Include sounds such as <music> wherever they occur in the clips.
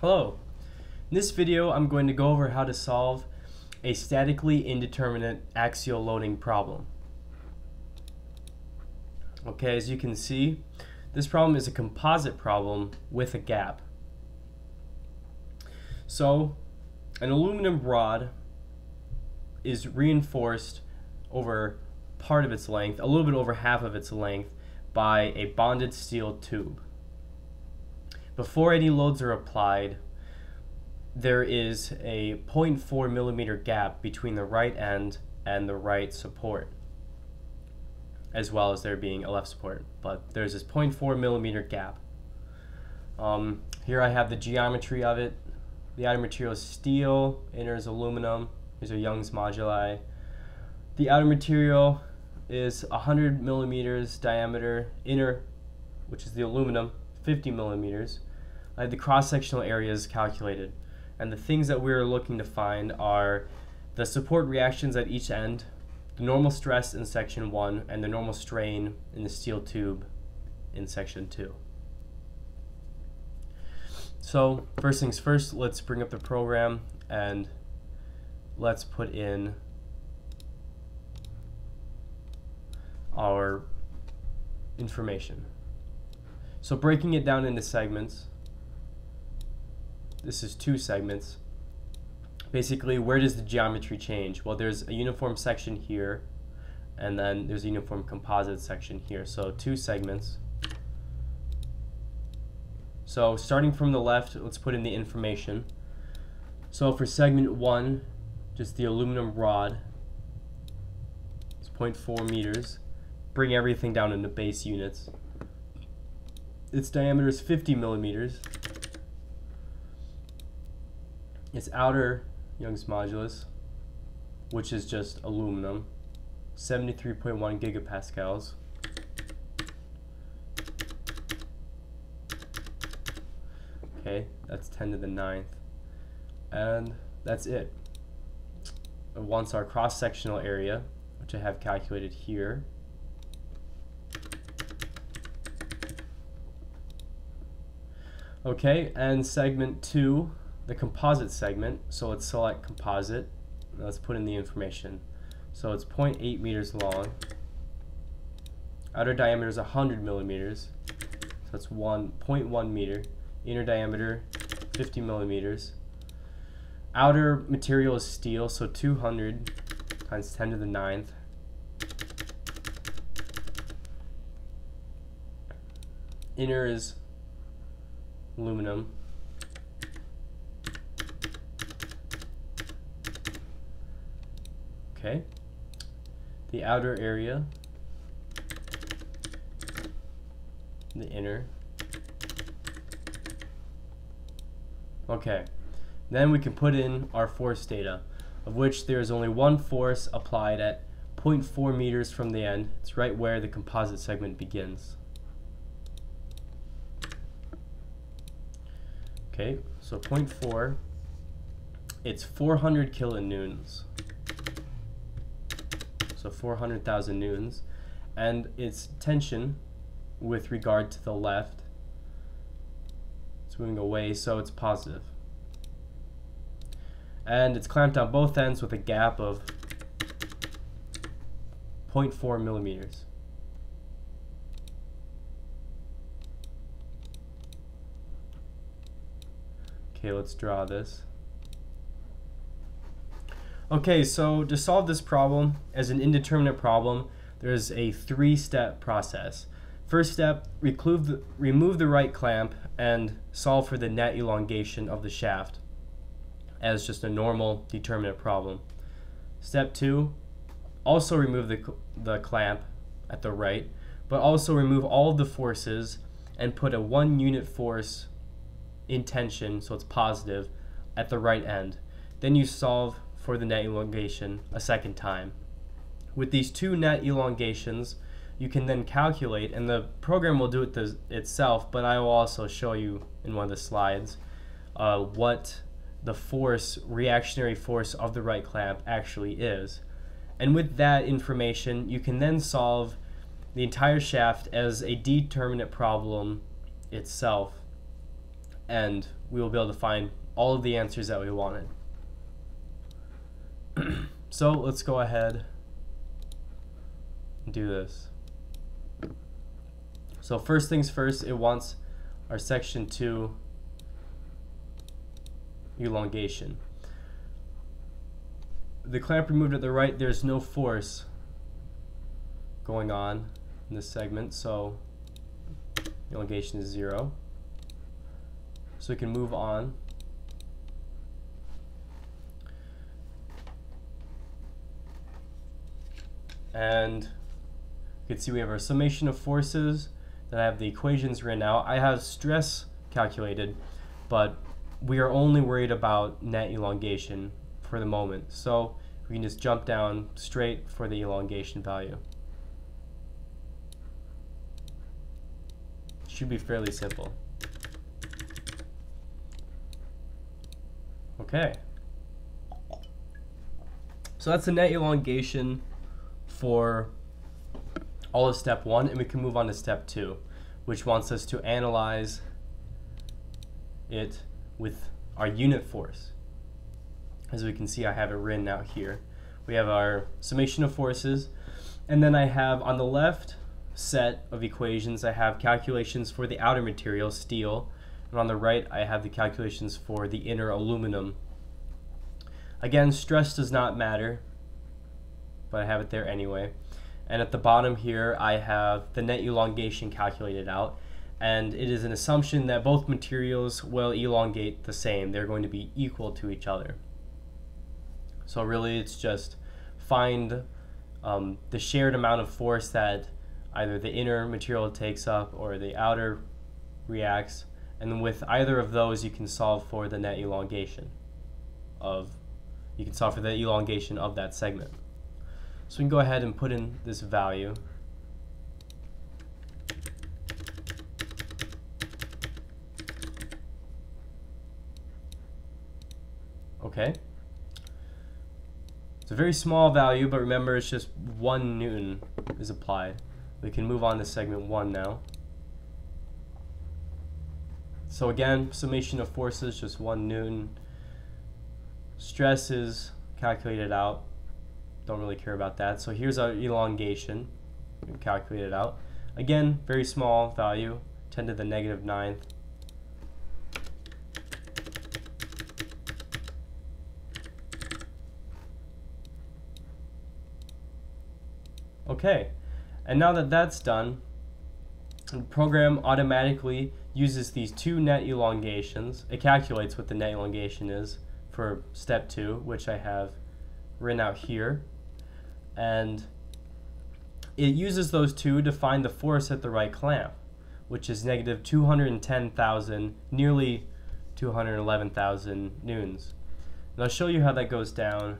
Hello. In this video, I'm going to go over how to solve a statically indeterminate axial loading problem. Okay, as you can see, this problem is a composite problem with a gap. So, an aluminum rod is reinforced over part of its length, a little bit over half of its length, by a bonded steel tube. Before any loads are applied, there is a 0.4 millimeter gap between the right end and the right support, as well as there being a left support. But there's this 0.4 millimeter gap. Um, here I have the geometry of it. The outer material is steel, inner is aluminum. These are Young's moduli. The outer material is 100 millimeters diameter, inner, which is the aluminum, 50 millimeters. I have the cross-sectional areas calculated. And the things that we're looking to find are the support reactions at each end, the normal stress in section 1, and the normal strain in the steel tube in section 2. So first things first, let's bring up the program and let's put in our information. So breaking it down into segments, this is two segments. Basically, where does the geometry change? Well, there's a uniform section here, and then there's a uniform composite section here. So two segments. So starting from the left, let's put in the information. So for segment one, just the aluminum rod, it's 0.4 meters. Bring everything down into base units. Its diameter is 50 millimeters. Its outer Young's modulus, which is just aluminum, 73.1 gigapascals. Okay, that's 10 to the ninth. And that's it. Once our cross-sectional area, which I have calculated here, Okay, and segment two, the composite segment. So let's select composite. Let's put in the information. So it's 0.8 meters long. Outer diameter is 100 millimeters. So that's 1.1 meter. Inner diameter 50 millimeters. Outer material is steel, so 200 times 10 to the ninth. Inner is aluminum. Okay. The outer area, the inner. Okay. Then we can put in our force data, of which there is only one force applied at 0.4 meters from the end. It's right where the composite segment begins. Okay, so 0.4, it's 400 kilonewtons. So 400,000 newtons. And its tension with regard to the left, it's moving away, so it's positive. And it's clamped on both ends with a gap of 0.4 millimeters. Okay, let's draw this. Okay, so to solve this problem as an indeterminate problem, there's a three-step process. First step, remove the, remove the right clamp and solve for the net elongation of the shaft as just a normal determinate problem. Step two, also remove the, the clamp at the right, but also remove all of the forces and put a one unit force in tension, so it's positive, at the right end. Then you solve for the net elongation a second time. With these two net elongations, you can then calculate, and the program will do it itself, but I will also show you in one of the slides uh, what the force, reactionary force of the right clamp actually is. And with that information, you can then solve the entire shaft as a determinate problem itself and we will be able to find all of the answers that we wanted. <clears throat> so let's go ahead and do this. So first things first, it wants our section 2 elongation. The clamp removed at the right, there's no force going on in this segment, so elongation is 0. So we can move on. And you can see we have our summation of forces. Then I have the equations written out. I have stress calculated, but we are only worried about net elongation for the moment. So we can just jump down straight for the elongation value. Should be fairly simple. Okay. So that's the net elongation for all of step one, and we can move on to step two, which wants us to analyze it with our unit force. As we can see, I have it written out here. We have our summation of forces, and then I have on the left set of equations, I have calculations for the outer material, steel, and on the right I have the calculations for the inner aluminum. Again, stress does not matter, but I have it there anyway. And at the bottom here, I have the net elongation calculated out. And it is an assumption that both materials will elongate the same. They're going to be equal to each other. So really it's just find um, the shared amount of force that either the inner material takes up or the outer reacts and with either of those you can solve for the net elongation of you can solve for the elongation of that segment. So we can go ahead and put in this value. Okay. It's a very small value, but remember it's just one Newton is applied. We can move on to segment one now. So again, summation of forces, just one Newton. Stress is calculated out. Don't really care about that. So here's our elongation. We calculate it out. Again, very small value, 10 to the negative ninth. Okay, and now that that's done, the program automatically uses these two net elongations. It calculates what the net elongation is for step two, which I have written out here. And it uses those two to find the force at the right clamp, which is negative 210,000, nearly 211,000 newtons. And I'll show you how that goes down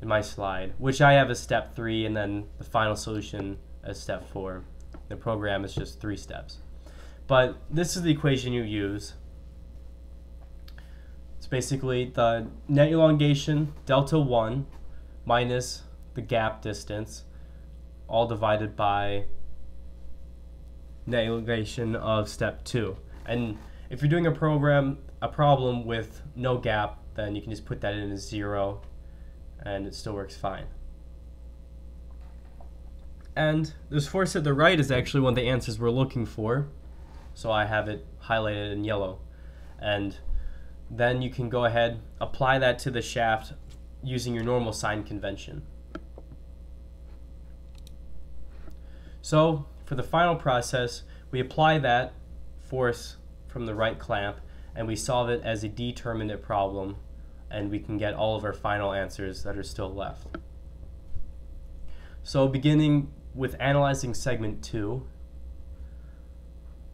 in my slide, which I have as step three, and then the final solution as step four. The program is just three steps. But this is the equation you use. It's basically the net elongation, delta 1, minus the gap distance, all divided by elongation of step 2. And if you're doing a program, a problem with no gap, then you can just put that in as 0, and it still works fine. And this force at the right is actually one of the answers we're looking for. So I have it highlighted in yellow. And then you can go ahead, apply that to the shaft using your normal sign convention. So for the final process, we apply that force from the right clamp and we solve it as a determinate problem and we can get all of our final answers that are still left. So beginning with analyzing segment 2,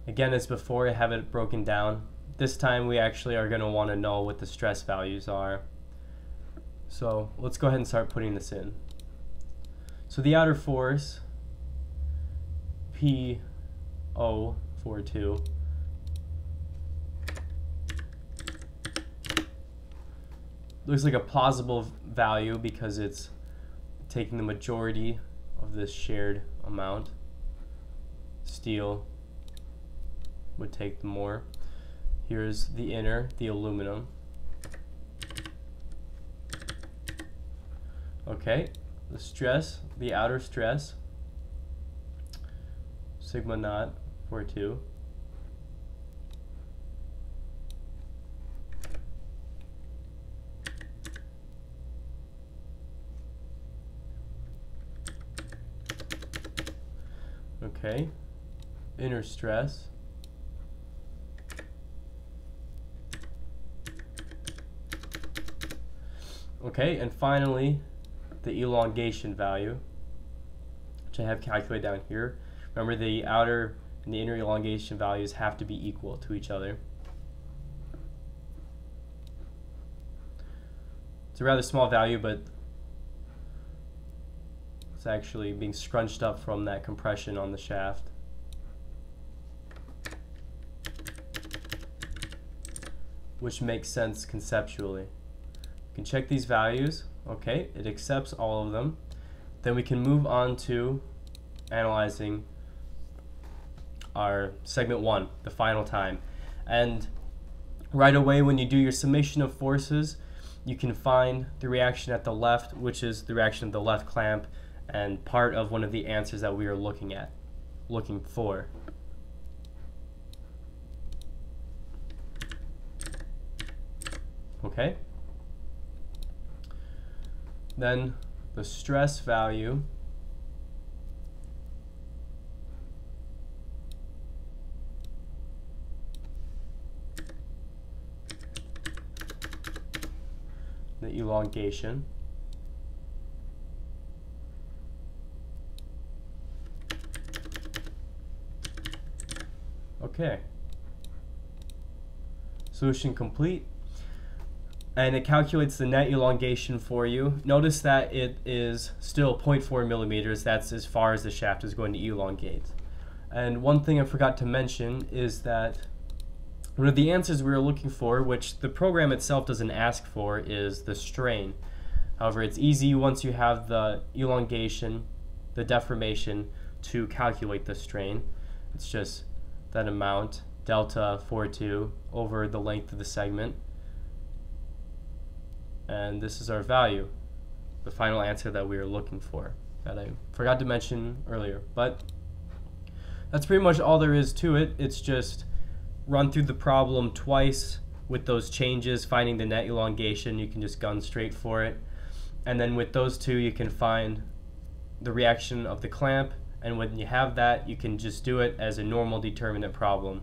again as before I have it broken down this time we actually are going to want to know what the stress values are. So let's go ahead and start putting this in. So the outer force, PO42, looks like a plausible value because it's taking the majority of this shared amount. Steel would take the more. Here's the inner, the aluminum. Okay, the stress, the outer stress, sigma naught for 2. Okay, inner stress. Okay, and finally, the elongation value, which I have calculated down here. Remember the outer and the inner elongation values have to be equal to each other. It's a rather small value, but it's actually being scrunched up from that compression on the shaft. Which makes sense conceptually. You can check these values. Okay, it accepts all of them. Then we can move on to analyzing our segment one, the final time. And right away when you do your summation of forces, you can find the reaction at the left, which is the reaction of the left clamp and part of one of the answers that we are looking at, looking for. Okay? Then the stress value the elongation okay solution complete and it calculates the net elongation for you. Notice that it is still 0.4 millimeters. That's as far as the shaft is going to elongate. And one thing I forgot to mention is that one of the answers we were looking for, which the program itself doesn't ask for, is the strain. However, it's easy once you have the elongation, the deformation, to calculate the strain. It's just that amount, delta 42, over the length of the segment and this is our value, the final answer that we are looking for that I forgot to mention earlier. But that's pretty much all there is to it. It's just run through the problem twice with those changes, finding the net elongation. You can just gun straight for it. And then with those two, you can find the reaction of the clamp. And when you have that, you can just do it as a normal determinant problem